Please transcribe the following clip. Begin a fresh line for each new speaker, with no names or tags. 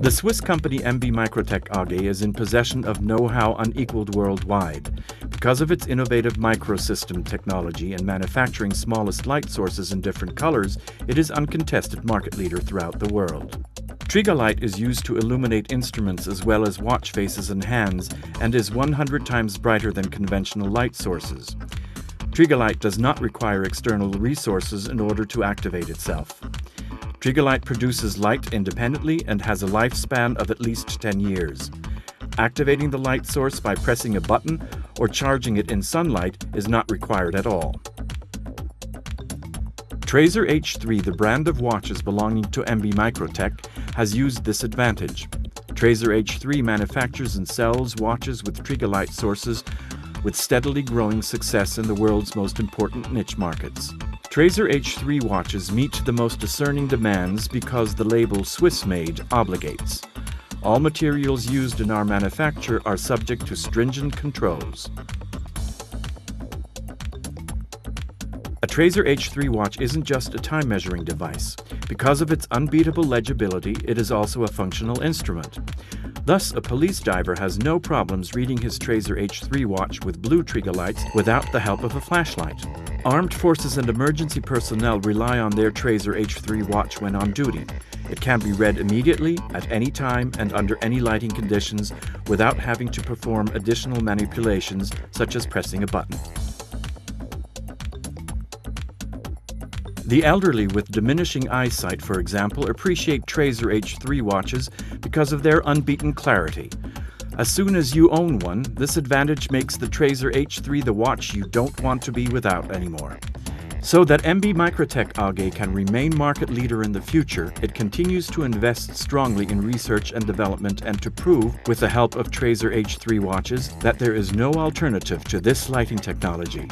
The Swiss company MB Microtech AG is in possession of know-how unequaled worldwide. Because of its innovative microsystem technology and manufacturing smallest light sources in different colors, it is uncontested market leader throughout the world. Trigalight is used to illuminate instruments as well as watch faces and hands and is 100 times brighter than conventional light sources. Trigalight does not require external resources in order to activate itself. Trigalight produces light independently and has a lifespan of at least 10 years. Activating the light source by pressing a button or charging it in sunlight is not required at all. Traser H3, the brand of watches belonging to MB Microtech, has used this advantage. Traser H3 manufactures and sells watches with Trigalight sources with steadily growing success in the world's most important niche markets. Traser H3 watches meet the most discerning demands because the label Swiss made obligates. All materials used in our manufacture are subject to stringent controls. A Traser H3 watch isn't just a time measuring device. Because of its unbeatable legibility, it is also a functional instrument. Thus, a police diver has no problems reading his Traser H3 watch with blue Trigalights without the help of a flashlight. Armed forces and emergency personnel rely on their Traser H3 watch when on duty. It can be read immediately, at any time, and under any lighting conditions without having to perform additional manipulations such as pressing a button. The elderly with diminishing eyesight, for example, appreciate Traser H3 watches because of their unbeaten clarity. As soon as you own one, this advantage makes the Traser H3 the watch you don't want to be without anymore. So that MB Microtech AG can remain market leader in the future, it continues to invest strongly in research and development and to prove, with the help of Traser H3 watches, that there is no alternative to this lighting technology.